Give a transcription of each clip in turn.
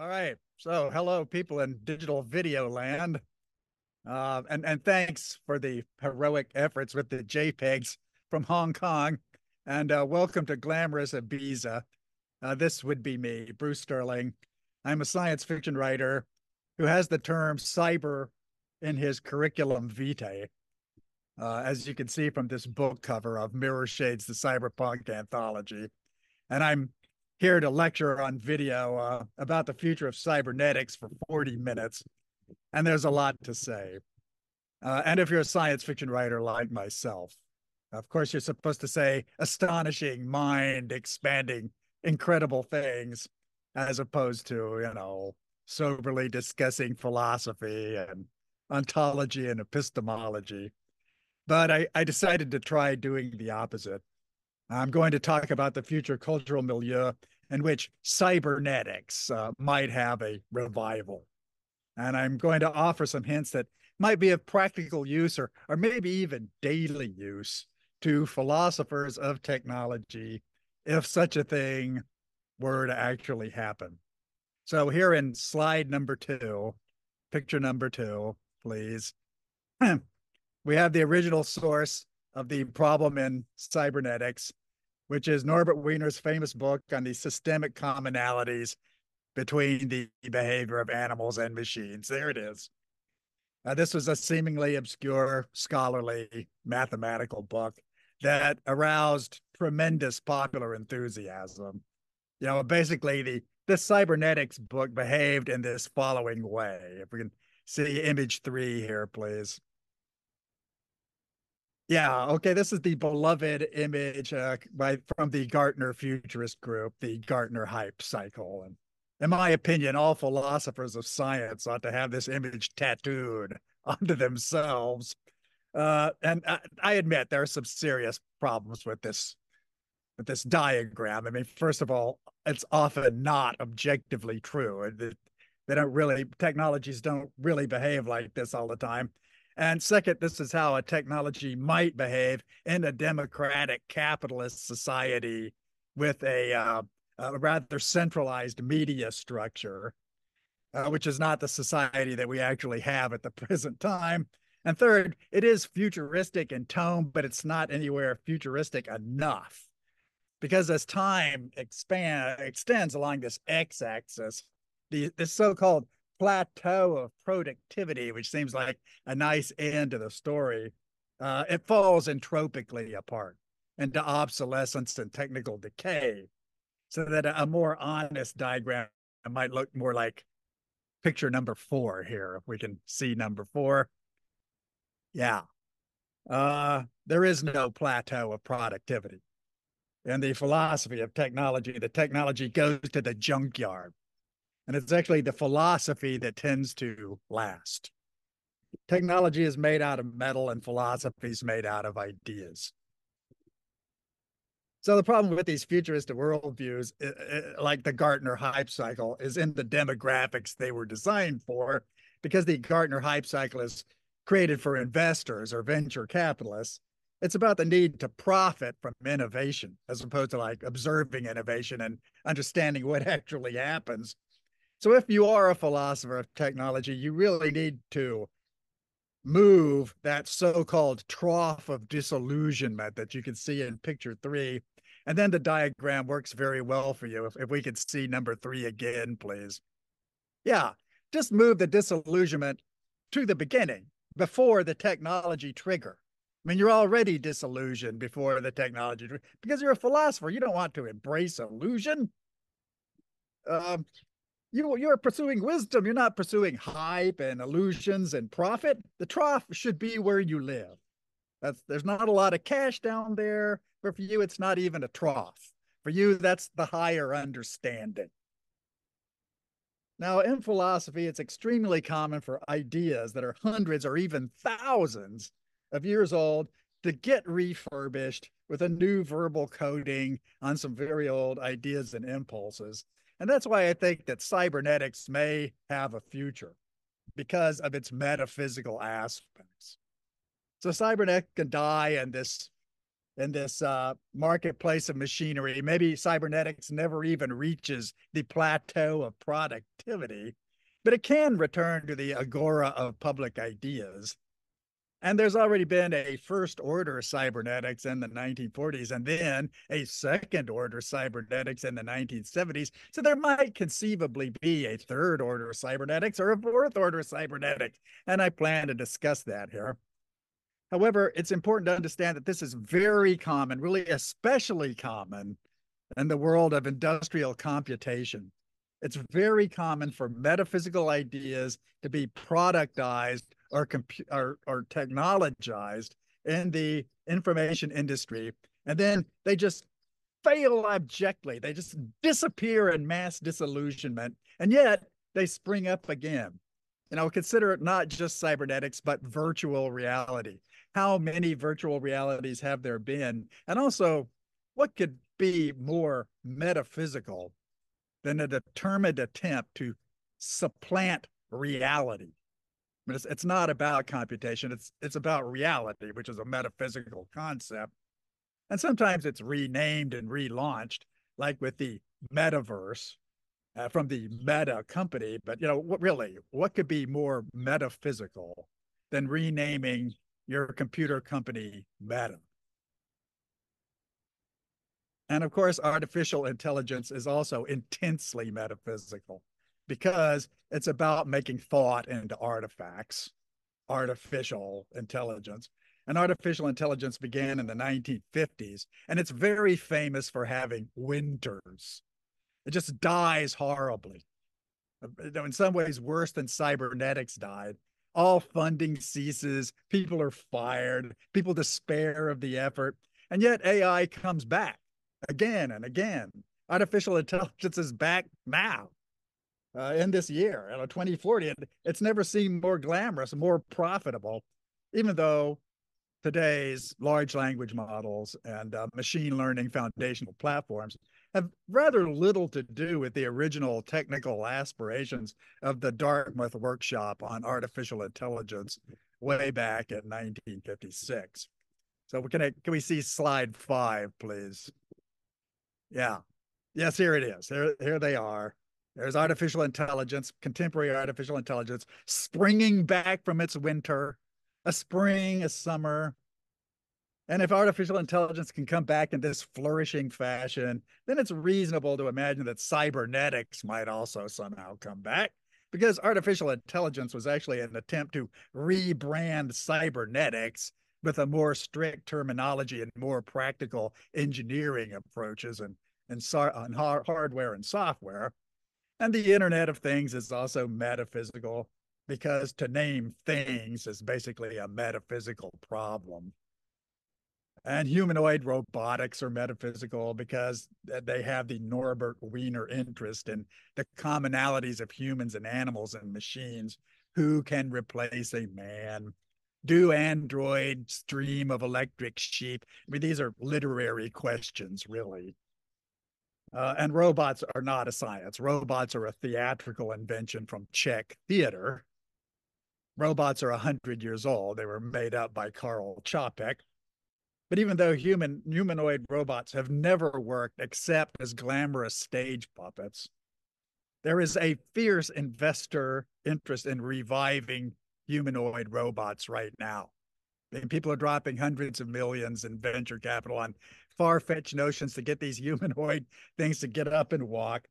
All right. So, hello, people in digital video land. Uh, and, and thanks for the heroic efforts with the JPEGs from Hong Kong. And uh, welcome to Glamorous Ibiza. Uh, this would be me, Bruce Sterling. I'm a science fiction writer who has the term cyber in his curriculum vitae. Uh, as you can see from this book cover of Mirrorshades, the Cyberpunk Anthology. And I'm here to lecture on video uh, about the future of cybernetics for 40 minutes. And there's a lot to say. Uh, and if you're a science fiction writer like myself, of course, you're supposed to say astonishing, mind expanding, incredible things, as opposed to, you know, soberly discussing philosophy and ontology and epistemology. But I, I decided to try doing the opposite. I'm going to talk about the future cultural milieu in which cybernetics uh, might have a revival. And I'm going to offer some hints that might be of practical use or, or maybe even daily use to philosophers of technology if such a thing were to actually happen. So, here in slide number two, picture number two, please, we have the original source of the problem in cybernetics, which is Norbert Wiener's famous book on the systemic commonalities between the behavior of animals and machines. There it is. This was a seemingly obscure, scholarly, mathematical book that aroused tremendous popular enthusiasm. You know, basically, the this cybernetics book behaved in this following way. If we can see image three here, please. Yeah, okay. This is the beloved image uh, by from the Gartner Futurist Group, the Gartner Hype Cycle. And in my opinion, all philosophers of science ought to have this image tattooed onto themselves. Uh, and I, I admit there are some serious problems with this with this diagram. I mean, first of all, it's often not objectively true. They don't really technologies don't really behave like this all the time. And second, this is how a technology might behave in a democratic capitalist society with a, uh, a rather centralized media structure, uh, which is not the society that we actually have at the present time. And third, it is futuristic in tone, but it's not anywhere futuristic enough. Because as time expand extends along this x-axis, the this so-called plateau of productivity, which seems like a nice end to the story, uh, it falls entropically apart into obsolescence and technical decay. So that a, more honest diagram might look more like picture number four here, if we can see number four. Yeah. Uh, there is no plateau of productivity. In the philosophy of technology, the technology goes to the junkyard and it's actually the philosophy that tends to last. Technology is made out of metal and philosophy is made out of ideas. So the problem with these futuristic worldviews, like the Gartner hype cycle, is in the demographics they were designed for, because the Gartner hype cycle is created for investors or venture capitalists. It's about the need to profit from innovation as opposed to like observing innovation and understanding what actually happens so if you are a philosopher of technology, you really need to move that so-called trough of disillusionment that you can see in picture three. And then the diagram works very well for you. If, if we could see number three again, please. Yeah, just move the disillusionment to the beginning before the technology trigger. I mean, you're already disillusioned before the technology because you're a philosopher. You don't want to embrace illusion. Um, you you're pursuing wisdom. You're not pursuing hype and illusions and profit. The trough should be where you live. That's there's not a lot of cash down there. But for you it's not even a trough. For you that's the higher understanding. Now in philosophy it's extremely common for ideas that are hundreds or even thousands of years old to get refurbished with a new verbal coding on some very old ideas and impulses and that's why I think that cybernetics may have a future because of its metaphysical aspects. So cybernetics can die in this in this uh, marketplace of machinery. Maybe cybernetics never even reaches the plateau of productivity, but it can return to the agora of public ideas. And there's already been a first order cybernetics in the 1940s and then a second order cybernetics in the 1970s. So there might conceivably be a third order cybernetics or a fourth order cybernetics. And I plan to discuss that here. However, it's important to understand that this is very common, really especially common in the world of industrial computation. It's very common for metaphysical ideas to be productized or, or, or technologized in the information industry. And then they just fail abjectly. They just disappear in mass disillusionment. And yet they spring up again. You know, consider it not just cybernetics, but virtual reality. How many virtual realities have there been? And also, what could be more metaphysical than a determined attempt to supplant reality. Mean, it's, it's not about computation. It's it's about reality, which is a metaphysical concept. And sometimes it's renamed and relaunched, like with the metaverse uh, from the Meta company. But you know, what really, what could be more metaphysical than renaming your computer company Meta? And of course, artificial intelligence is also intensely metaphysical because it's about making thought into artifacts, artificial intelligence. And artificial intelligence began in the 1950s, and it's very famous for having winters. It just dies horribly. In some ways, worse than cybernetics died. All funding ceases, people are fired, people despair of the effort, and yet AI comes back again and again. Artificial intelligence is back now uh, in this year, you know, 2040. It, it's never seemed more glamorous, more profitable, even though today's large language models and uh, machine learning foundational platforms have rather little to do with the original technical aspirations of the Dartmouth workshop on artificial intelligence way back in 1956. So can I, can we see slide five, please? Yeah. Yes, here it is. Here, here they are. There's artificial intelligence, contemporary artificial intelligence, springing back from its winter, a spring, a summer. And if artificial intelligence can come back in this flourishing fashion, then it's reasonable to imagine that cybernetics might also somehow come back because artificial intelligence was actually an attempt to rebrand cybernetics with a more strict terminology and more practical engineering approaches and, and so, hard, hardware and software. And the Internet of Things is also metaphysical because to name things is basically a metaphysical problem. And humanoid robotics are metaphysical because they have the Norbert Wiener interest in the commonalities of humans and animals and machines. Who can replace a man? do androids dream of electric sheep? I mean, these are literary questions, really. Uh, and robots are not a science. Robots are a theatrical invention from Czech theater. Robots are 100 years old. They were made up by Karl Čapek. But even though human humanoid robots have never worked except as glamorous stage puppets, there is a fierce investor interest in reviving humanoid robots right now. I mean, people are dropping hundreds of millions in venture capital on far-fetched notions to get these humanoid things to get up and walk,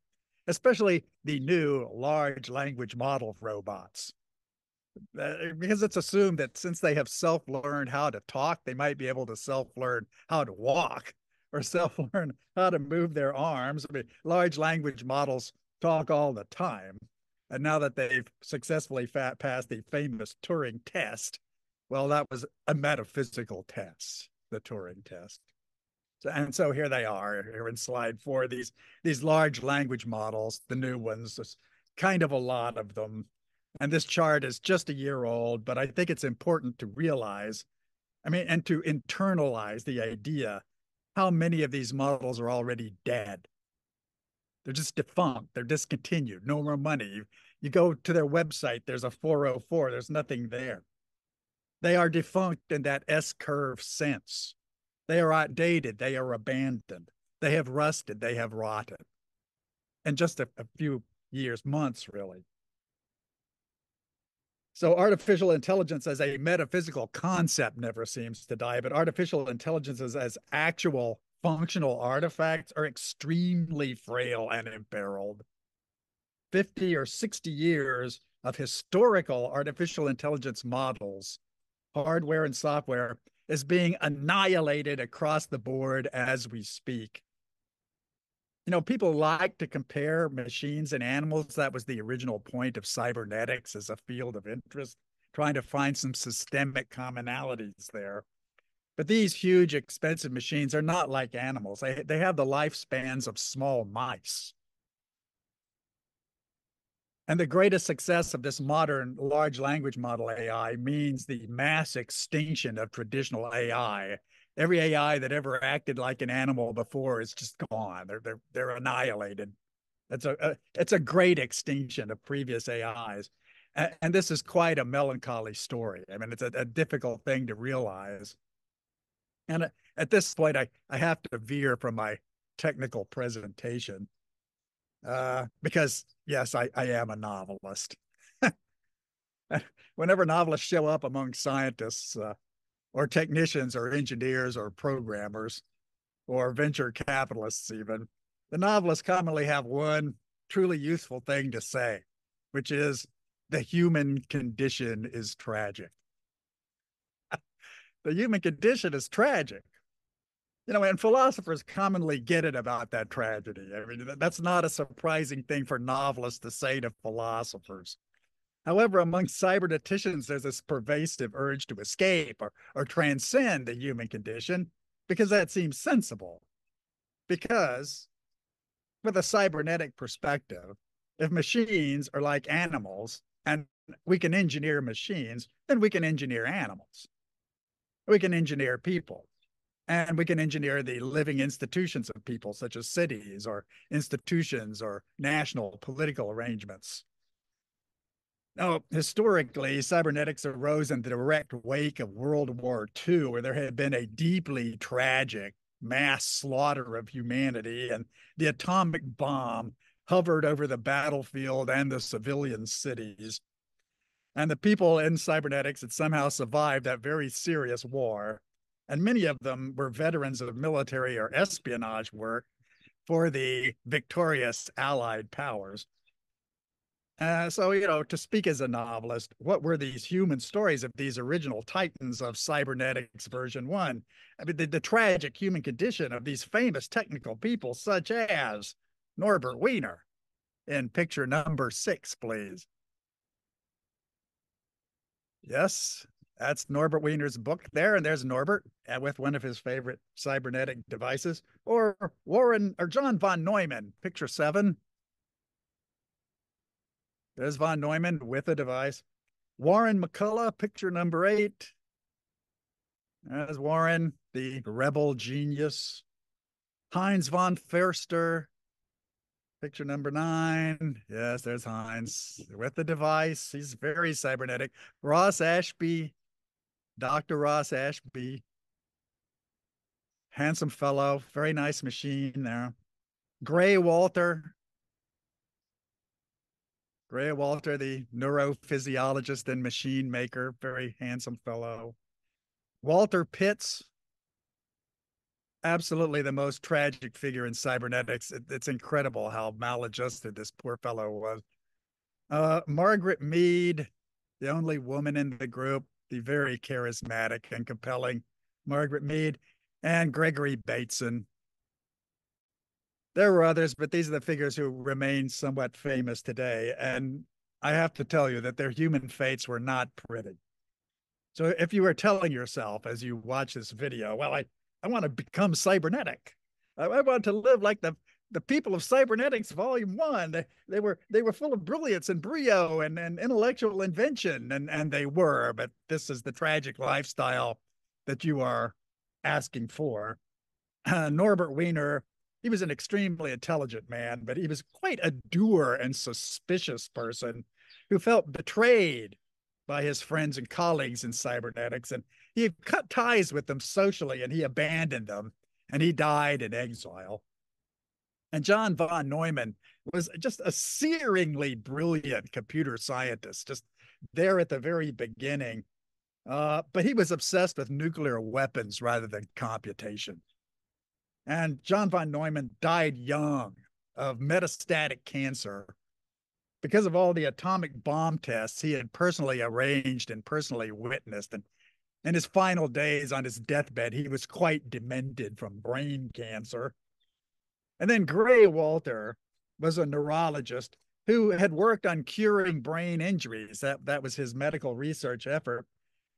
especially the new large language model robots. Uh, because it's assumed that since they have self-learned how to talk, they might be able to self-learn how to walk or self-learn how to move their arms. I mean, large language models talk all the time. And now that they've successfully passed the famous Turing test, well, that was a metaphysical test, the Turing test. And so here they are here in slide four, these, these large language models, the new ones, there's kind of a lot of them. And this chart is just a year old, but I think it's important to realize, I mean, and to internalize the idea how many of these models are already dead. They're just defunct. They're discontinued. No more money. You, you go to their website, there's a 404. There's nothing there. They are defunct in that S curve sense. They are outdated. They are abandoned. They have rusted. They have rotted. In just a, a few years, months, really. So artificial intelligence as a metaphysical concept never seems to die, but artificial intelligences as actual functional artifacts are extremely frail and imperiled. 50 or 60 years of historical artificial intelligence models, hardware and software, is being annihilated across the board as we speak you know, people like to compare machines and animals. That was the original point of cybernetics as a field of interest, trying to find some systemic commonalities there. But these huge, expensive machines are not like animals. They, they have the lifespans of small mice. And the greatest success of this modern large language model AI means the mass extinction of traditional AI every AI that ever acted like an animal before is just gone. They're they're they're annihilated. It's a, a it's a great extinction of previous AIs, and, and, this is quite a melancholy story. I mean, it's a, a difficult thing to realize. And uh, at this point, I I have to veer from my technical presentation, uh, because yes, I I am a novelist. Whenever novelists show up among scientists, uh, or technicians or engineers or programmers or venture capitalists even the novelists commonly have one truly useful thing to say which is the human condition is tragic the human condition is tragic you know and philosophers commonly get it about that tragedy i mean that's not a surprising thing for novelists to say to philosophers However, among cyberneticians, there's this pervasive urge to escape or, or transcend the human condition because that seems sensible. Because, with a cybernetic perspective, if machines are like animals and we can engineer machines, then we can engineer animals. We can engineer people. And we can engineer the living institutions of people, such as cities or institutions or national political arrangements. Now, historically, cybernetics arose in the direct wake of World War II, where there had been a deeply tragic mass slaughter of humanity, and the atomic bomb hovered over the battlefield and the civilian cities. And the people in cybernetics had somehow survived that very serious war. And many of them were veterans of military or espionage work for the victorious Allied powers. Uh, so, you know, to speak as a novelist, what were these human stories of these original titans of cybernetics version one? I mean, the, the tragic human condition of these famous technical people, such as Norbert Wiener in picture number six, please. Yes, that's Norbert Wiener's book there. And there's Norbert uh, with one of his favorite cybernetic devices. Or Warren or John von Neumann, picture seven. There's von Neumann with a device. Warren McCulloch, picture number eight. There's Warren, the rebel genius. Heinz von Förster, picture number nine. Yes, there's Heinz with the device. He's very cybernetic. Ross Ashby, Dr. Ross Ashby. Handsome fellow, very nice machine there. Gray Walter, Gray Walter, the neurophysiologist and machine maker, very handsome fellow. Walter Pitts, absolutely the most tragic figure in cybernetics. It, it's incredible how maladjusted this poor fellow was. Uh, Margaret Mead, the only woman in the group, the very charismatic and compelling Margaret Mead, and Gregory Bateson, there were others, but these are the figures who remain somewhat famous today. And I have to tell you that their human fates were not pretty. So if you were telling yourself as you watch this video, well, I, I want to become cybernetic. I, I want to live like the the people of cybernetics volume one they, they were they were full of brilliance and brio and, and intellectual invention and and they were but this is the tragic lifestyle that you are asking for uh, norbert wiener he was an extremely intelligent man, but he was quite a dour and suspicious person who felt betrayed by his friends and colleagues in cybernetics. And he cut ties with them socially and he abandoned them and he died in exile. And John von Neumann was just a searingly brilliant computer scientist, just there at the very beginning. Uh, but he was obsessed with nuclear weapons rather than computation. And John von Neumann died young of metastatic cancer because of all the atomic bomb tests he had personally arranged and personally witnessed. And in his final days on his deathbed, he was quite demented from brain cancer. And then Gray Walter was a neurologist who had worked on curing brain injuries. That, that was his medical research effort.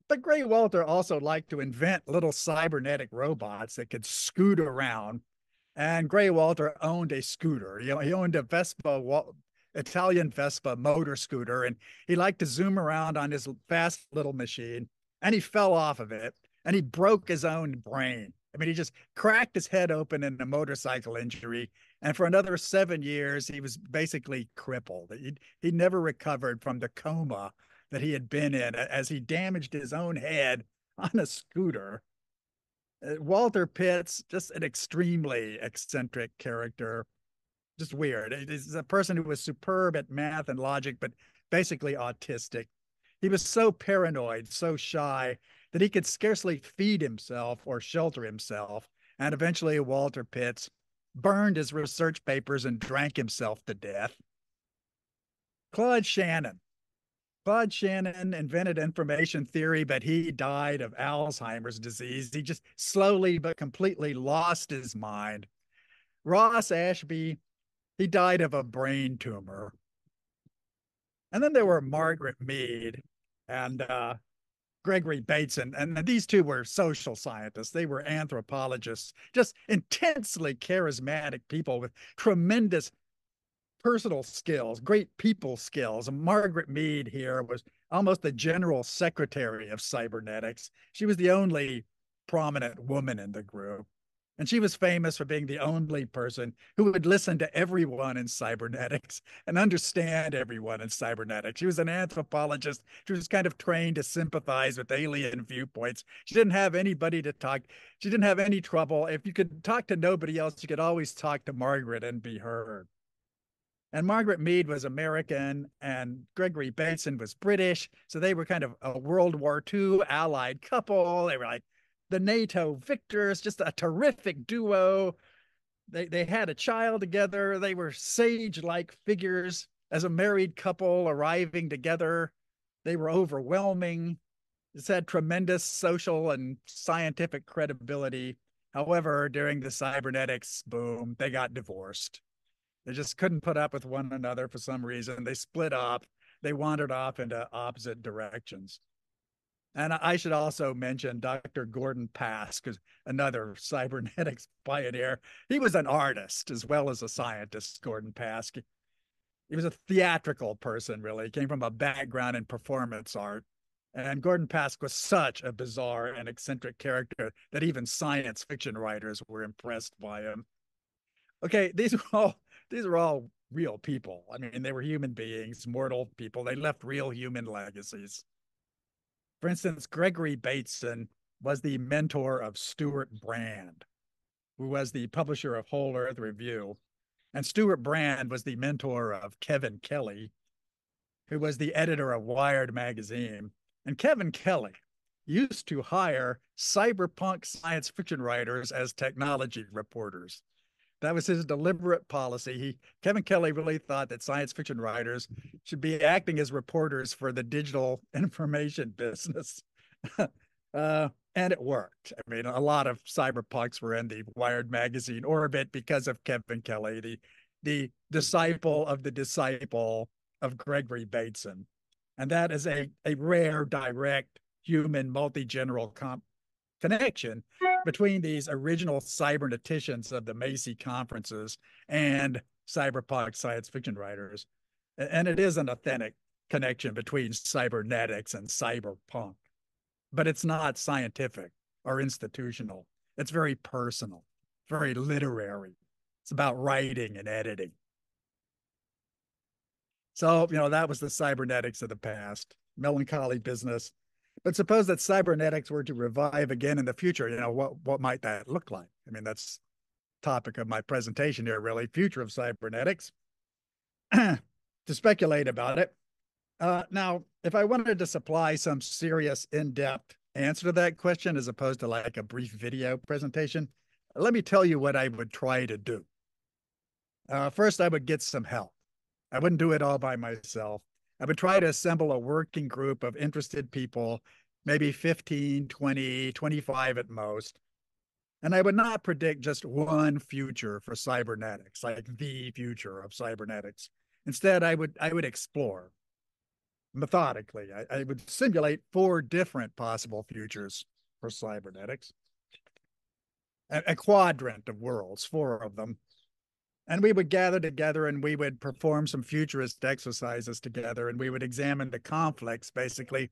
But Gray Walter also liked to invent little cybernetic robots that could scoot around. And Gray Walter owned a scooter. You know, he owned a Vespa, Italian Vespa motor scooter, and he liked to zoom around on his fast little machine. And he fell off of it, and he broke his own brain. I mean, he just cracked his head open in a motorcycle injury. And for another seven years, he was basically crippled. He, he never recovered from the coma that he had been in as he damaged his own head on a scooter. Uh, Walter Pitts, just an extremely eccentric character, just weird. He's a person who was superb at math and logic, but basically autistic. He was so paranoid, so shy, that he could scarcely feed himself or shelter himself. And eventually, Walter Pitts burned his research papers and drank himself to death. Claude Shannon. Claude Shannon invented information theory, but he died of Alzheimer's disease. He just slowly but completely lost his mind. Ross Ashby, he died of a brain tumor. And then there were Margaret Mead and uh, Gregory Bateson. And these two were social scientists. They were anthropologists, just intensely charismatic people with tremendous personal skills, great people skills. Margaret Mead here was almost the general secretary of cybernetics. She was the only prominent woman in the group. And she was famous for being the only person who would listen to everyone in cybernetics and understand everyone in cybernetics. She was an anthropologist. She was kind of trained to sympathize with alien viewpoints. She didn't have anybody to talk. She didn't have any trouble. If you could talk to nobody else, you could always talk to Margaret and be heard. And Margaret Mead was American and Gregory Bateson was British. So they were kind of a World War II allied couple. They were like the NATO victors, just a terrific duo. They, they had a child together. They were sage like figures as a married couple arriving together. They were overwhelming. It's had tremendous social and scientific credibility. However, during the cybernetics boom, they got divorced. They just couldn't put up with one another for some reason. They split up. They wandered off into opposite directions. And I should also mention Dr. Gordon Pask, another cybernetics pioneer. He was an artist as well as a scientist, Gordon Pask. He was a theatrical person, really. He came from a background in performance art. And Gordon Pask was such a bizarre and eccentric character that even science fiction writers were impressed by him. Okay, these are all these are all real people. I mean, they were human beings, mortal people. They left real human legacies. For instance, Gregory Bateson was the mentor of Stewart Brand, who was the publisher of Whole Earth Review. And Stewart Brand was the mentor of Kevin Kelly, who was the editor of Wired magazine. And Kevin Kelly used to hire cyberpunk science fiction writers as technology reporters. That was his deliberate policy. He Kevin Kelly really thought that science fiction writers should be acting as reporters for the digital information business. uh, and it worked. I mean, a lot of cyberpunks were in the Wired magazine orbit because of Kevin Kelly, the the disciple of the disciple of Gregory Bateson. And that is a, a rare, direct human multi-general comp connection between these original cyberneticians of the Macy conferences and cyberpunk science fiction writers. And it is an authentic connection between cybernetics and cyberpunk, but it's not scientific or institutional. It's very personal, very literary. It's about writing and editing. So, you know, that was the cybernetics of the past, melancholy business. But suppose that cybernetics were to revive again in the future, you know, what, what might that look like? I mean, that's topic of my presentation here, really, future of cybernetics. to speculate about it. Uh, now, if I wanted to supply some serious, in-depth answer to that question, as opposed to like a brief video presentation, let me tell you what I would try to do. Uh, first, I would get some help. I wouldn't do it all by myself. I would try to assemble a working group of interested people, maybe 15, 20, 25 at most. And I would not predict just one future for cybernetics, like the future of cybernetics. Instead, I would I would explore methodically. I, I would simulate four different possible futures for cybernetics. A, a quadrant of worlds, four of them, and we would gather together and we would perform some futurist exercises together and we would examine the conflicts basically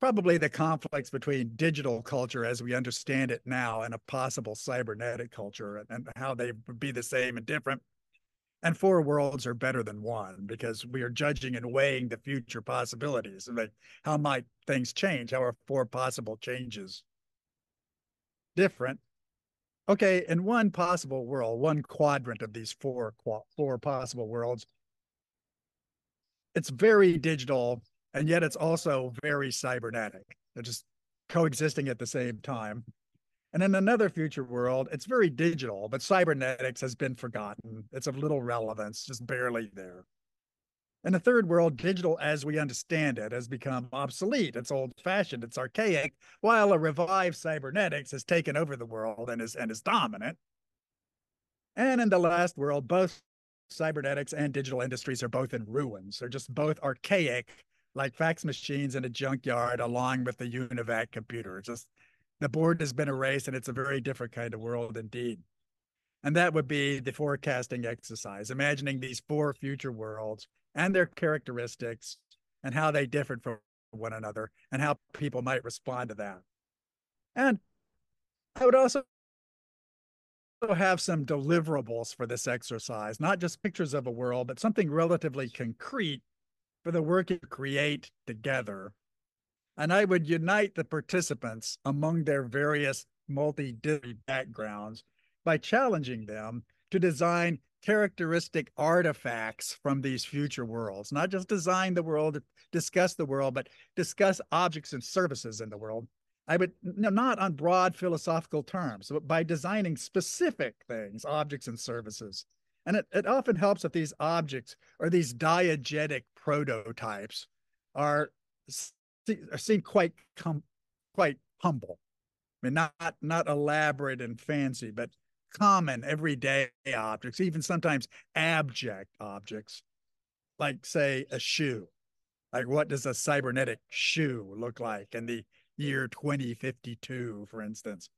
probably the conflicts between digital culture as we understand it now and a possible cybernetic culture and, how they would be the same and different. And four worlds are better than one because we are judging and weighing the future possibilities. Like how might things change? How are four possible changes different okay, in one possible world, one quadrant of these four four possible worlds, it's very digital and yet it's also very cybernetic. They're just coexisting at the same time. And in another future world, it's very digital, but cybernetics has been forgotten. It's of little relevance, just barely there. In the third world, digital as we understand it has become obsolete. It's old fashioned, it's archaic, while a revived cybernetics has taken over the world and is, and is dominant. And in the last world, both cybernetics and digital industries are both in ruins. They're just both archaic, like fax machines in a junkyard, along with the UNIVAC computer. It's just the board has been erased, and it's a very different kind of world indeed. And that would be the forecasting exercise, imagining these four future worlds and their characteristics and how they differed from one another and how people might respond to that. And I would also have some deliverables for this exercise, not just pictures of a world, but something relatively concrete for the work to create together. And I would unite the participants among their various multi backgrounds by challenging them to design characteristic artifacts from these future worlds, not just design the world, discuss the world, but discuss objects and services in the world. I would no, not on broad philosophical terms, but by designing specific things, objects and services. And it, it often helps if these objects or these diegetic prototypes are, are seen quite quite humble. I mean, not not elaborate and fancy, but common everyday objects, even sometimes abject objects, like say a shoe. Like what does a cybernetic shoe look like in the year 2052, for instance?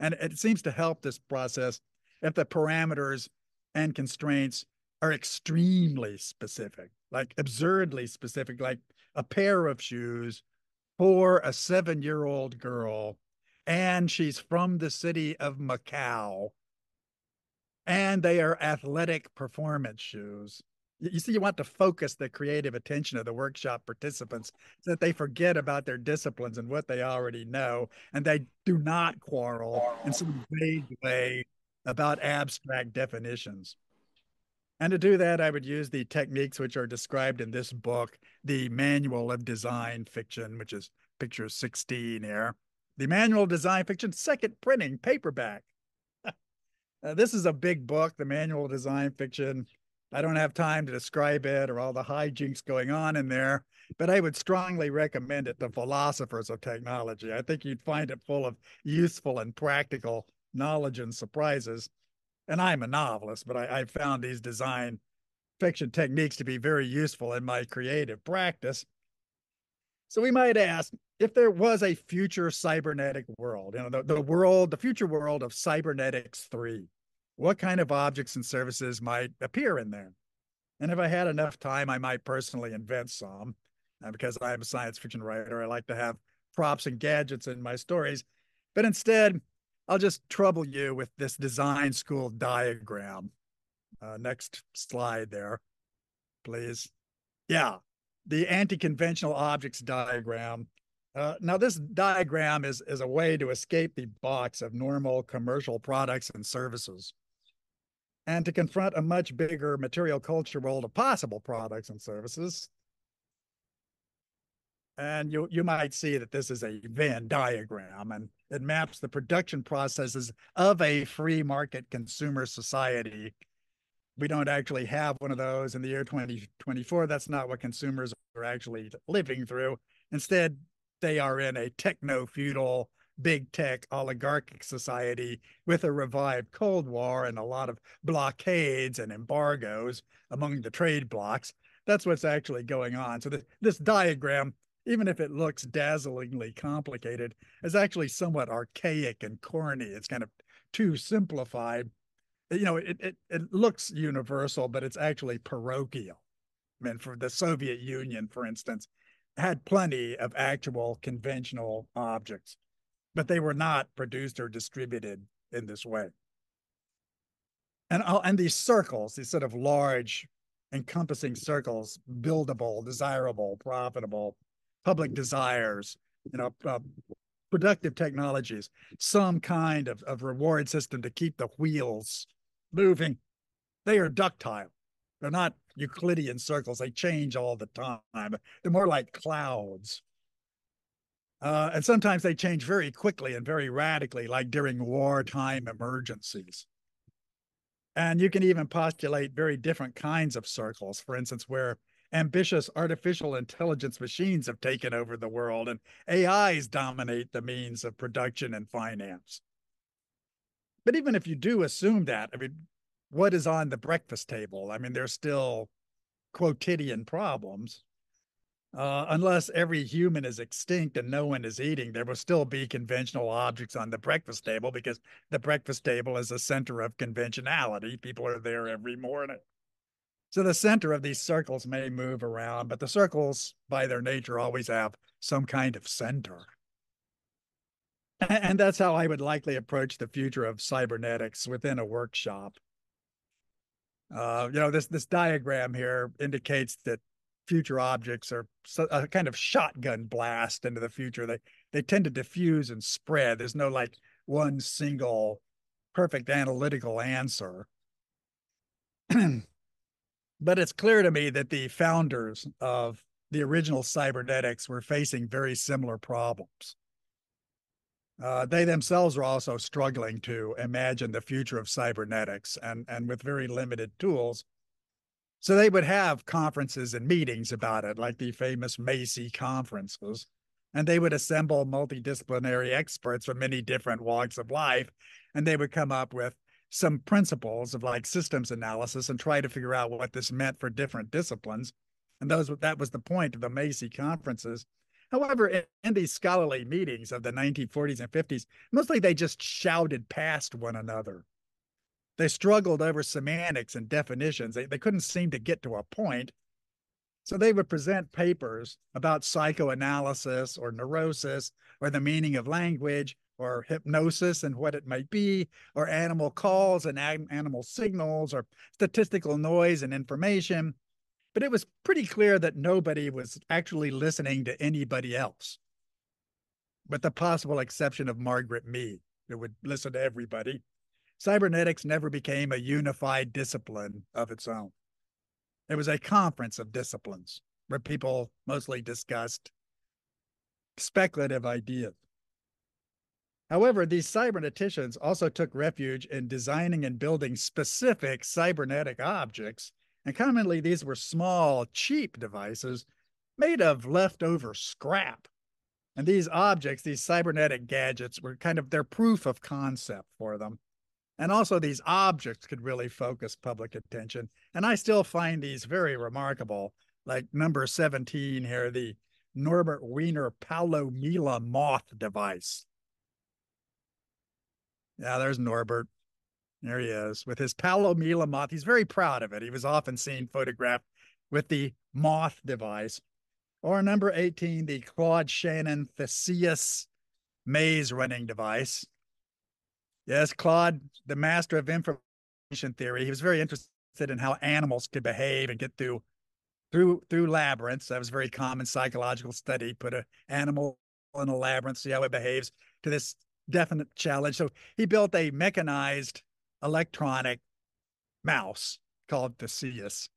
And it seems to help this process if the parameters and constraints are extremely specific, like absurdly specific, like a pair of shoes for a seven year old girl, and she's from the city of Macau, and they are athletic performance shoes. You see, you want to focus the creative attention of the workshop participants so that they forget about their disciplines and what they already know, and they do not quarrel in some vague way about abstract definitions. And to do that, I would use the techniques which are described in this book, the Manual of Design Fiction, which is picture 16 here. The Manual of Design Fiction, second printing, paperback. Uh, this is a big book, the manual design fiction. I don't have time to describe it or all the hijinks going on in there, but I would strongly recommend it to philosophers of technology. I think you'd find it full of useful and practical knowledge and surprises. And I'm a novelist, but I, I found these design fiction techniques to be very useful in my creative practice. So we might ask if there was a future cybernetic world, you know, the, the world, the future world of cybernetics 3, what kind of objects and services might appear in there? And if I had enough time, I might personally invent some. Uh, because I'm a science fiction writer, I like to have props and gadgets in my stories. But instead, I'll just trouble you with this design school diagram. Uh, next slide there, please. Yeah, the anti-conventional objects diagram Uh, now, this diagram is, is a way to escape the box of normal commercial products and services and to confront a much bigger material culture world of possible products and services. And you, you might see that this is a Venn diagram and it maps the production processes of a free market consumer society. We don't actually have one of those in the year 2024. That's not what consumers are actually living through. Instead, they are in a techno feudal, big tech oligarchic society with a revived Cold War and a lot of blockades and embargoes among the trade blocs. That's what's actually going on. So, this diagram, even if it looks dazzlingly complicated, is actually somewhat archaic and corny. It's kind of too simplified. You know, it, it, it looks universal, but it's actually parochial. I mean, for the Soviet Union, for instance, had plenty of actual conventional objects, but they were not produced or distributed in this way. And, and these circles, these sort of large encompassing circles, buildable, desirable, profitable, public desires, you know, uh, productive technologies, some kind of, of reward system to keep the wheels moving. They are ductile. They're not Euclidean circles. They change all the time. They're more like clouds. Uh, and sometimes they change very quickly and very radically, like during wartime emergencies. And you can even postulate very different kinds of circles, for instance, where ambitious artificial intelligence machines have taken over the world and AIs dominate the means of production and finance. But even if you do assume that, I mean, what is on the breakfast table. I mean, there's still quotidian problems. Uh, unless every human is extinct and no one is eating, there will still be conventional objects on the breakfast table because the breakfast table is a center of conventionality. People are there every morning. So the center of these circles may move around, but the circles, by their nature, always have some kind of center. And that's how I would likely approach the future of cybernetics within a workshop. Uh, you know, this this diagram here indicates that future objects are a kind of shotgun blast into the future. They they tend to diffuse and spread. There's no like one single perfect analytical answer. but it's clear to me that the founders of the original cybernetics were facing very similar problems. Uh, they themselves are also struggling to imagine the future of cybernetics and, and with very limited tools. So they would have conferences and meetings about it, like the famous Macy conferences. And they would assemble multidisciplinary experts from many different walks of life. And they would come up with some principles of like systems analysis and try to figure out what this meant for different disciplines. And those that was the point of the Macy conferences However, in, in, these scholarly meetings of the 1940s and 50s, mostly they just shouted past one another. They struggled over semantics and definitions. They, they couldn't seem to get to a point. So they would present papers about psychoanalysis or neurosis or the meaning of language or hypnosis and what it might be, or animal calls and animal signals or statistical noise and information but it was pretty clear that nobody was actually listening to anybody else, with the possible exception of Margaret Mead, who would listen to everybody. Cybernetics never became a unified discipline of its own. It was a conference of disciplines where people mostly discussed speculative ideas. However, these cyberneticians also took refuge in designing and building specific cybernetic objects and commonly, these were small, cheap devices made of leftover scrap. And these objects, these cybernetic gadgets, were kind of their proof of concept for them. And also, these objects could really focus public attention. And I still find these very remarkable, like number 17 here, the Norbert Wiener Palomilla moth device. Yeah, there's Norbert. There he is with his Palomilla moth. He's very proud of it. He was often seen photographed with the moth device. Or number 18, the Claude Shannon Theseus maze running device. Yes, Claude, the master of information theory, he was very interested in how animals could behave and get through through through labyrinths. That was a very common psychological study. Put an animal in a labyrinth, see how it behaves to this definite challenge. So he built a mechanized electronic mouse called Theseus.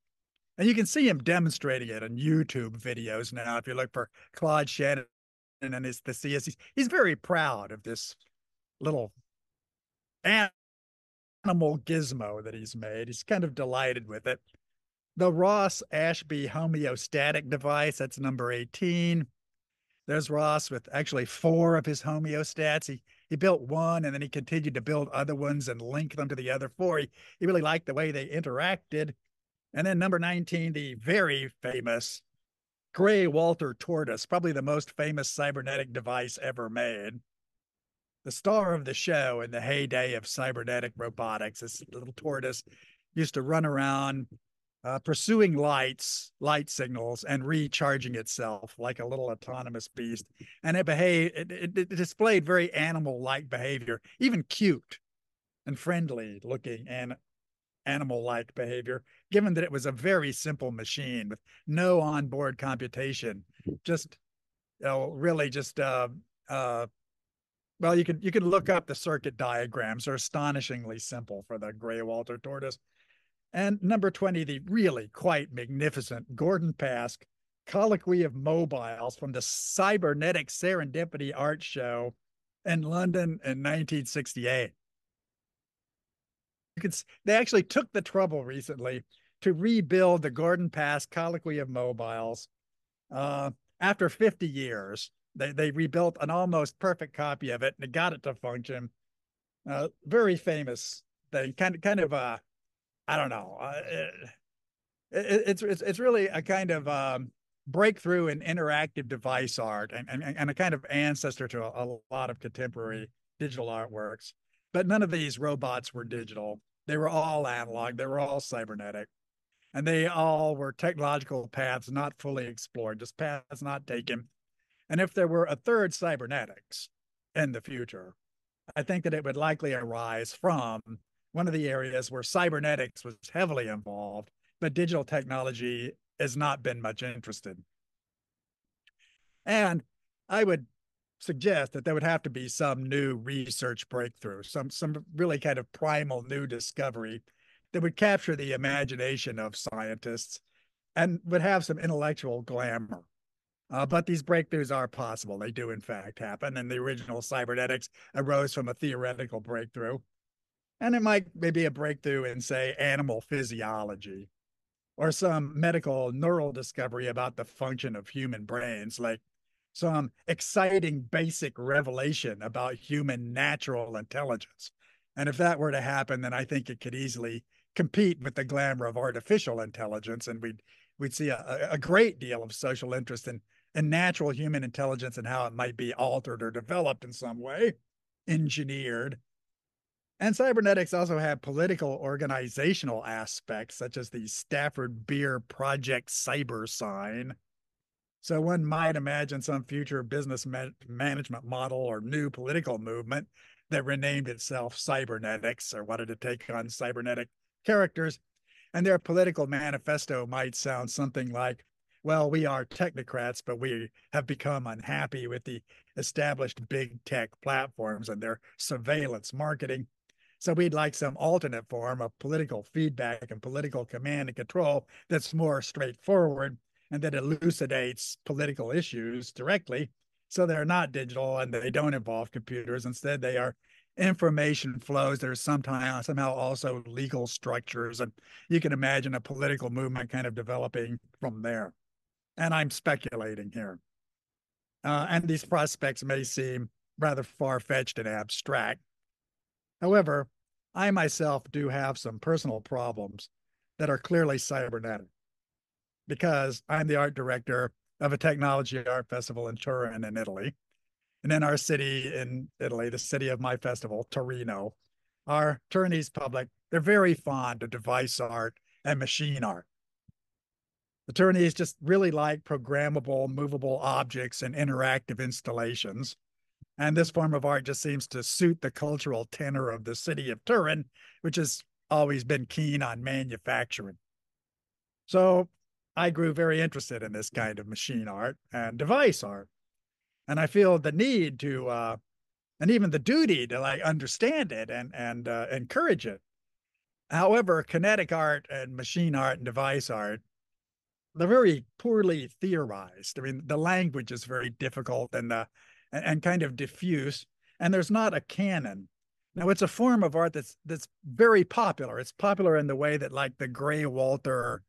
And you can see him demonstrating it on YouTube videos now. If you look for Claude Shannon and his Theseus, he's, he's very proud of this little animal gizmo that he's made. He's kind of delighted with it. The Ross Ashby homeostatic device, that's number 18. There's Ross with actually four of his homeostats. He he built one and then he continued to build other ones and link them to the other four. He, he really liked the way they interacted. And then number 19, the very famous Grey Walter Tortoise, probably the most famous cybernetic device ever made. The star of the show in the heyday of cybernetic robotics, this little tortoise used to run around uh, pursuing lights, light signals, and recharging itself like a little autonomous beast. And it behaved, it, it, it displayed very animal-like behavior, even cute and friendly looking and animal-like behavior, given that it was a very simple machine with no onboard computation, just you know, really just uh, uh, well, you can you can look up the circuit diagrams; they're astonishingly simple for the Grey Walter tortoise. And number 20, the really quite magnificent Gordon Pask Colloquy of Mobiles from the Cybernetic Serendipity Art Show in London in 1968. You could, they actually took the trouble recently to rebuild the Gordon Pask Colloquy of Mobiles uh, after 50 years. They, they rebuilt an almost perfect copy of it and got it to function. Uh, very famous thing, kind of, kind of uh, I don't know. Uh, it, it's it's it's really a kind of um, breakthrough in interactive device art and, and, and a kind of ancestor to a, a, lot of contemporary digital artworks. But none of these robots were digital. They were all analog. They were all cybernetic. And they all were technological paths not fully explored, just paths not taken. And if there were a third cybernetics in the future, I think that it would likely arise from one of the areas where cybernetics was heavily involved, but digital technology has not been much interested. And I would suggest that there would have to be some new research breakthrough, some some really kind of primal new discovery that would capture the imagination of scientists and would have some intellectual glamour. Uh, but these breakthroughs are possible. They do, in fact, happen. And the original cybernetics arose from a theoretical breakthrough and it might maybe a breakthrough in say animal physiology or some medical neural discovery about the function of human brains like some exciting basic revelation about human natural intelligence. And if that were to happen then i think it could easily compete with the glamour of artificial intelligence and we'd we'd see a, a great deal of social interest in in natural human intelligence and how it might be altered or developed in some way engineered and cybernetics also have political organizational aspects, such as the Stafford Beer Project Cybersyn. So one might imagine some future business ma- management model or new political movement that renamed itself cybernetics or wanted to take on cybernetic characters. And their political manifesto might sound something like, well, we are technocrats, but we have become unhappy with the established big tech platforms and their surveillance marketing so we'd like some alternate form of political feedback and political command and control that's more straightforward and that elucidates political issues directly. So they're not digital and they don't involve computers. Instead, they are information flows. There's sometimes somehow also legal structures. And you can imagine a political movement kind of developing from there. And I'm speculating here. Uh, and these prospects may seem rather far fetched and abstract. However, I myself do have some personal problems that are clearly cybernetic because I'm the art director of a technology art festival in Turin in Italy. And in our city in Italy, the city of my festival, Torino, our Turinese public, they're very fond of device art and machine art. The Turinese just really like programmable, movable objects and interactive installations. And this form of art just seems to suit the cultural tenor of the city of Turin, which has always been keen on manufacturing. So I grew very interested in this kind of machine art and device art. and I feel the need to, uh, and even the duty to like understand it and and uh, encourage it. However, kinetic art and machine art and device art, they're very poorly theorized. I mean, the language is very difficult and uh, and, and kind of diffuse, and there's not a canon. Now, it's a form of art that's that's very popular. It's popular in the way that like the Grey Walter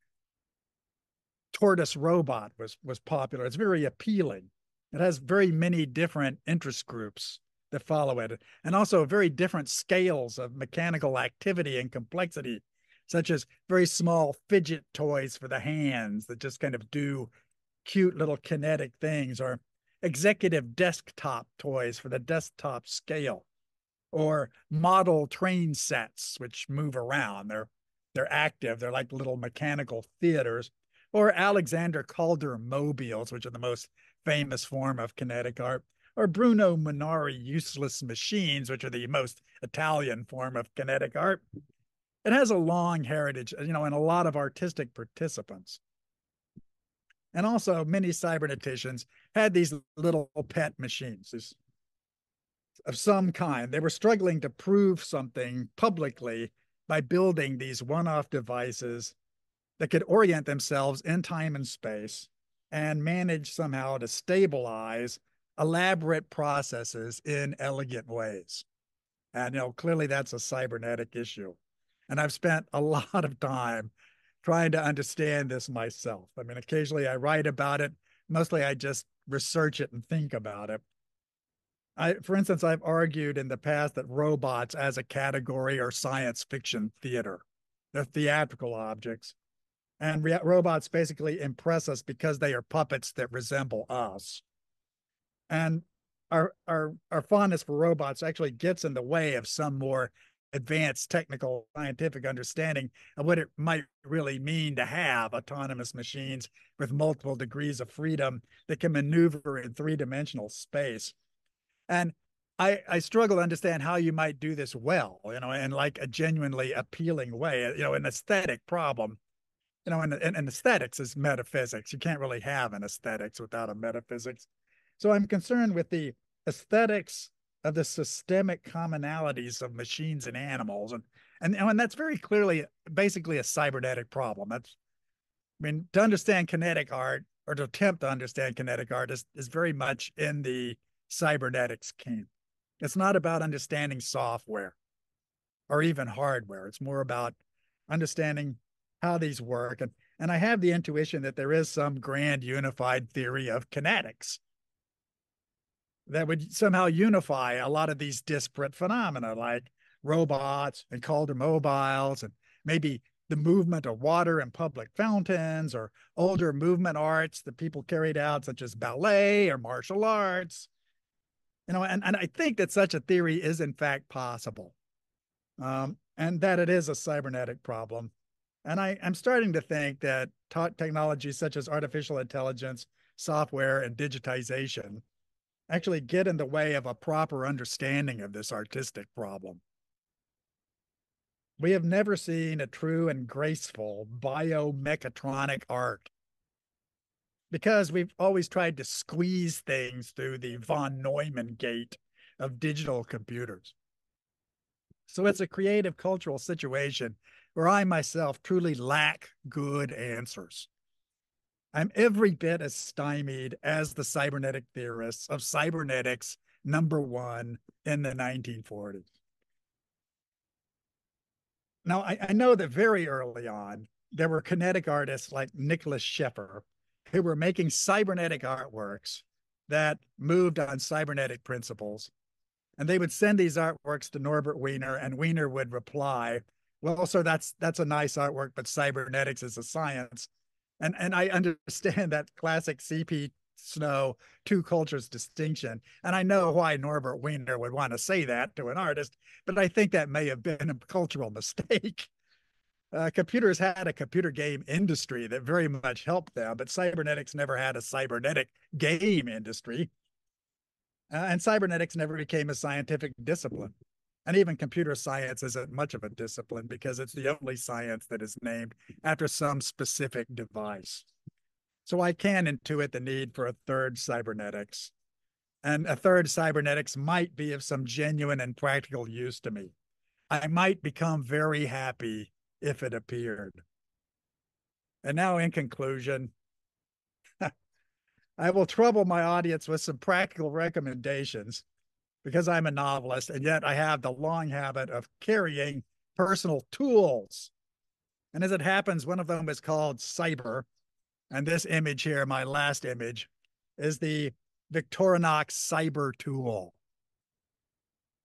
tortoise robot was was popular. It's very appealing. It has very many different interest groups that follow it, and also very different scales of mechanical activity and complexity, such as very small fidget toys for the hands that just kind of do cute little kinetic things, or executive desktop toys for the desktop scale, or model train sets which move around. They're they're active. They're like little mechanical theaters, or Alexander Calder mobiles, which are the most famous form of kinetic art, or Bruno Munari useless machines, which are the most Italian form of kinetic art. It has a long heritage, you know, and a lot of artistic participants. And also, many cyberneticians had these little pet machines of some kind. They were struggling to prove something publicly by building these one off devices that could orient themselves in time and space and manage somehow to stabilize elaborate processes in elegant ways. And you know, clearly that's a cybernetic issue. And I've spent a lot of time trying to understand this myself. I mean, occasionally I write about it. Mostly I just research it and think about it. I, for instance, I've argued in the past that robots as a category are science fiction theater. They're theatrical objects. And re- robots basically impress us because they are puppets that resemble us. And our, our, our fondness for robots actually gets in the way of some more advanced technical scientific understanding of what it might really mean to have autonomous machines with multiple degrees of freedom that can maneuver in three-dimensional space. And I, I struggle to understand how you might do this well, you know, in like a genuinely appealing way, you know, an aesthetic problem. You know, and, and, and aesthetics is metaphysics. You can't really have an aesthetics without a metaphysics. So I'm concerned with the aesthetics of the systemic commonalities of machines and animals. And, and, and that's very clearly basically a cybernetic problem. That's, I mean, to understand kinetic art or to attempt to understand kinetic art is, is very much in the cybernetics camp. It's not about understanding software or even hardware. It's more about understanding how these work. And, and I have the intuition that there is some grand unified theory of kinetics that would somehow unify a lot of these disparate phenomena like robots and Calder mobiles and maybe the movement of water in public fountains or older movement arts that people carried out such as ballet or martial arts. You know and, and i think that such a theory is in fact possible um, and that it is a cybernetic problem. And I, i'm starting to think that technologies such as artificial intelligence software and digitization actually get in the way of a proper understanding of this artistic problem. We have never seen a true and graceful biomechatronic art because we've always tried to squeeze things through the von Neumann gate of digital computers. So it's a creative cultural situation where I myself truly lack good answers. I'm every bit as stymied as the cybernetic theorists of cybernetics number one in the 1940s. Now, I, I know that very early on, there were kinetic artists like Nicholas Schöffer who were making cybernetic artworks that moved on cybernetic principles. And they would send these artworks to Norbert Wiener, and Wiener would reply, Well, sir, that's that's a nice artwork, but cybernetics is a science and and I understand that classic CP Snow two cultures distinction, and I know why Norbert Wiener would want to say that to an artist, but I think that may have been a cultural mistake. Uh, computers had a computer game industry that very much helped them, but cybernetics never had a cybernetic game industry. Uh, and cybernetics never became a scientific discipline. And even computer science isn't much of a discipline because it's the only science that is named after some specific device. So I can intuit the need for a third cybernetics. and a third cybernetics might be of some genuine and practical use to me. I might become very happy if it appeared. And now, in conclusion, I will trouble my audience with some practical recommendations because I'm a novelist, and yet I have the long habit of carrying personal tools. And as it happens, one of them is called Cyber. And this image here, my last image, is the Victorinox Cyber tool.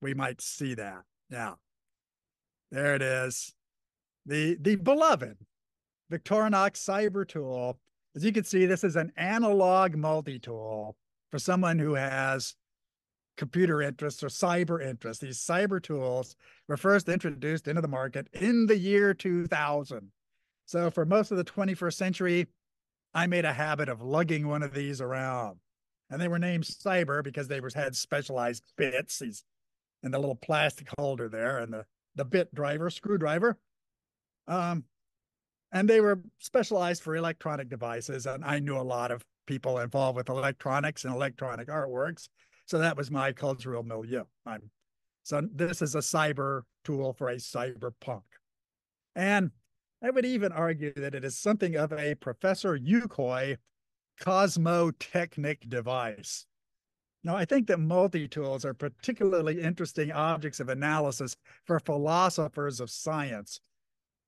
We might see that. Yeah. There it is. The, the beloved Victorinox Cyber tool. As you can see, this is an analog multi-tool for someone who has computer interests or cyber interests. These cyber tools were first introduced into the market in the year 2000. So for most of the 21st century, I made a habit of lugging one of these around. And they were named cyber because they were, had specialized bits, these and the little plastic holder there and the, the bit driver, screwdriver. Um, and they were specialized for electronic devices. And I knew a lot of people involved with electronics and electronic artworks. So that was my cultural milieu. I'm, so this is a cyber tool for a cyberpunk. And I would even argue that it is something of a Professor Yuk Hui cosmotechnic device. Now, I think that multi-tools are particularly interesting objects of analysis for philosophers of science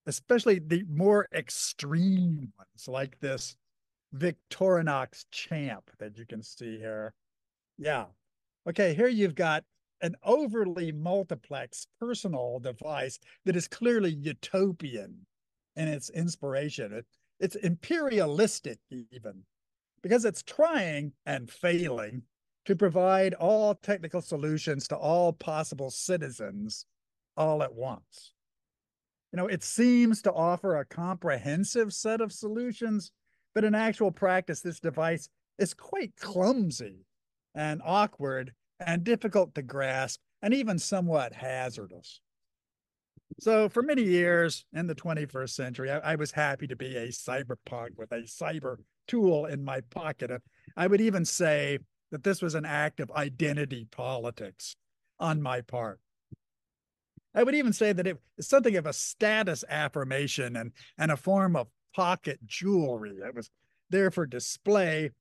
especially the more extreme ones like this Victorinox champ that you can see here. Yeah. Okay, here you've got an overly multiplex personal device that is clearly utopian in its inspiration. It, it's imperialistic even because it's trying and failing to provide all technical solutions to all possible citizens all at once you know, it seems to offer a comprehensive set of solutions, but in actual practice, this device is quite clumsy and awkward and difficult to grasp and even somewhat hazardous. So for many years in the 21st century, I, I, was happy to be a cyberpunk with a cyber tool in my pocket. I would even say that this was an act of identity politics on my part. I would even say that it, it is something of a status affirmation and, and a form of pocket jewelry. It was there for display.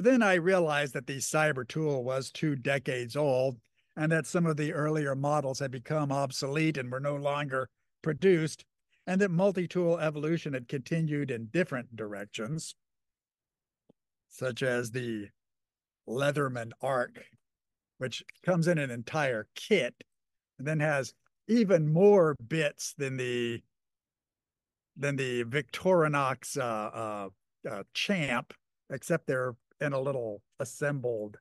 But then I realized that the cyber tool was two decades old and that some of the earlier models had become obsolete and were no longer produced, and that multi tool evolution had continued in different directions, such as the Leatherman Arc, which comes in an entire kit and then has even more bits than the than the Victorinox uh, uh, uh, champ, except they're in a little assembled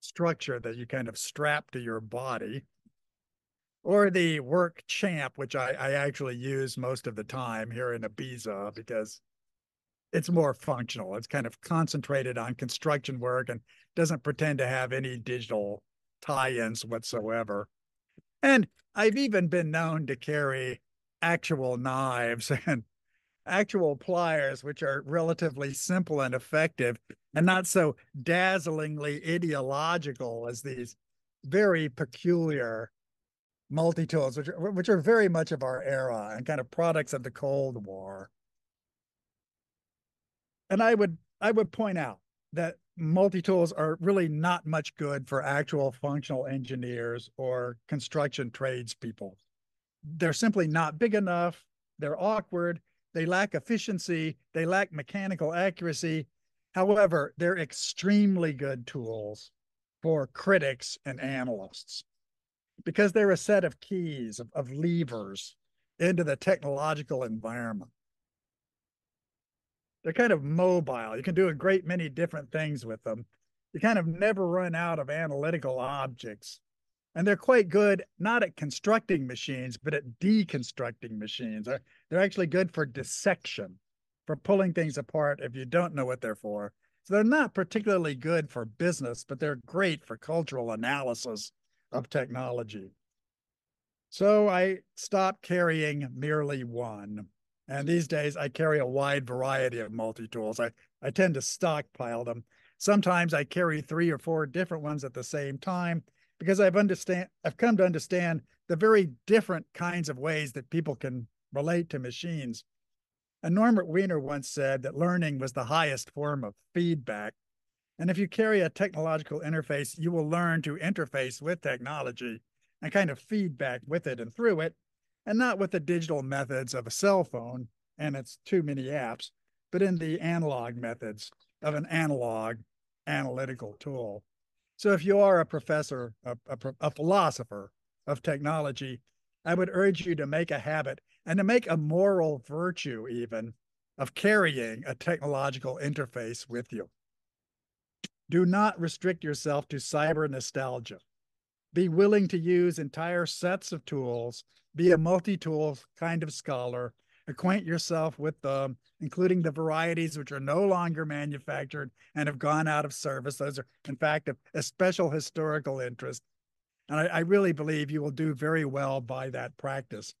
structure that you kind of strap to your body. Or the work champ, which I, I actually use most of the time here in Ibiza because it's more functional. It's kind of concentrated on construction work and doesn't pretend to have any digital tie-ins whatsoever. And I've even been known to carry actual knives and actual pliers, which are relatively simple and effective and not so dazzlingly ideological as these very peculiar multi tools, which are, which are very much of our era and kind of products of the Cold War. And I would I would point out that multi-tools are really not much good for actual functional engineers or construction tradespeople. They're simply not big enough. They're awkward. They lack efficiency. They lack mechanical accuracy. However, they're extremely good tools for critics and analysts because they're a set of keys, of, of levers into the technological environment they're kind of mobile. You can do a great many different things with them. You kind of never run out of analytical objects. And they're quite good, not at constructing machines, but at deconstructing machines. They're, actually good for dissection, for pulling things apart if you don't know what they're for. So they're not particularly good for business, but they're great for cultural analysis of technology. So I stopped carrying merely one. And these days I carry a wide variety of multi-tools. I, I tend to stockpile them. Sometimes I carry three or four different ones at the same time because I've understand I've come to understand the very different kinds of ways that people can relate to machines. And Norbert Wiener once said that learning was the highest form of feedback. And if you carry a technological interface, you will learn to interface with technology and kind of feedback with it and through it, and not with the digital methods of a cell phone and its too many apps, but in the analog methods of an analog analytical tool. So if you are a professor, a, a, a, philosopher of technology, I would urge you to make a habit and to make a moral virtue even of carrying a technological interface with you. Do not restrict yourself to cyber nostalgia. Be willing to use entire sets of tools, be a multi-tool kind of scholar, acquaint yourself with them, including the varieties which are no longer manufactured and have gone out of service. Those are, in fact, a, a special historical interest. And I, I, really believe you will do very well by that practice.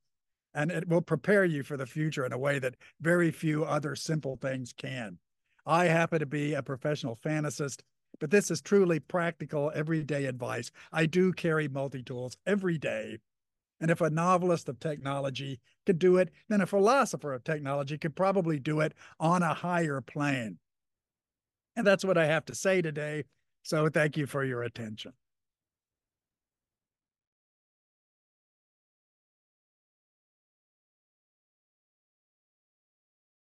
And it will prepare you for the future in a way that very few other simple things can. I happen to be a professional fantasist, but this is truly practical, everyday advice. I do carry multi tools every day and if a novelist of technology could do it, then a philosopher of technology could probably do it on a higher plane. And that's what I have to say today. So thank you for your attention.